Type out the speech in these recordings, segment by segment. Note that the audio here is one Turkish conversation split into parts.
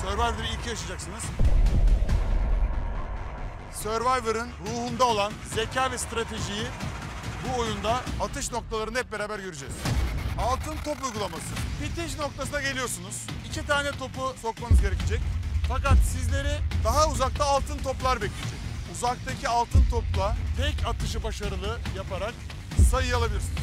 Survivor'ı ilk yaşayacaksınız. Survivor'ın ruhunda olan zeka ve stratejiyi bu oyunda atış noktalarını hep beraber göreceğiz. Altın top uygulaması. Bitiş noktasına geliyorsunuz. İki tane topu sokmanız gerekecek. Fakat sizleri daha uzakta altın toplar bekleyecek. Uzaktaki altın topla tek atışı başarılı yaparak sayı alabilirsiniz.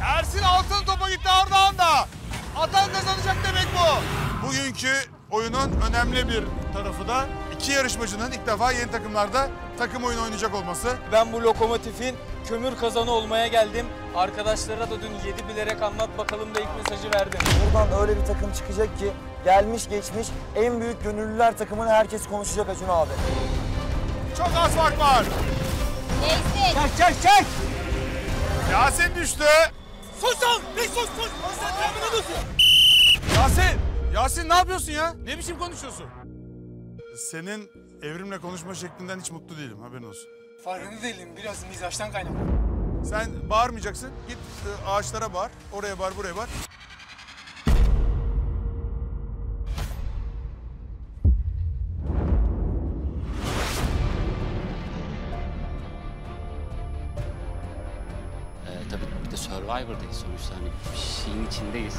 Ersin altın topa gitti Ardahan da. Atan kazanacak demek bu. Bugünkü oyunun önemli bir tarafı da iki yarışmacının ilk defa yeni takımlarda takım oyunu oynayacak olması. Ben bu lokomotifin kömür kazanı olmaya geldim. Arkadaşlara da dün 7 bilerek anlat bakalım da ilk mesajı verdim. Buradan öyle bir takım çıkacak ki gelmiş geçmiş en büyük gönüllüler takımını herkes konuşacak Acun abi. Çok az fark var. Neyse. Çek çek çek! Yasin düştü. Sus lan! Ne sus sus! Konsantrasını dur! Yasin! Yasin ne yapıyorsun ya? Ne biçim konuşuyorsun? Senin evrimle konuşma şeklinden hiç mutlu değilim haberin olsun. Farkında değilim. Biraz mizaçtan kaynaklı. Sen bağırmayacaksın. Git e, ağaçlara bağır. Oraya bağır, buraya bağır. Ee, tabii bir de Survivor'dayız sonuçta hani bir şeyin içindeyiz.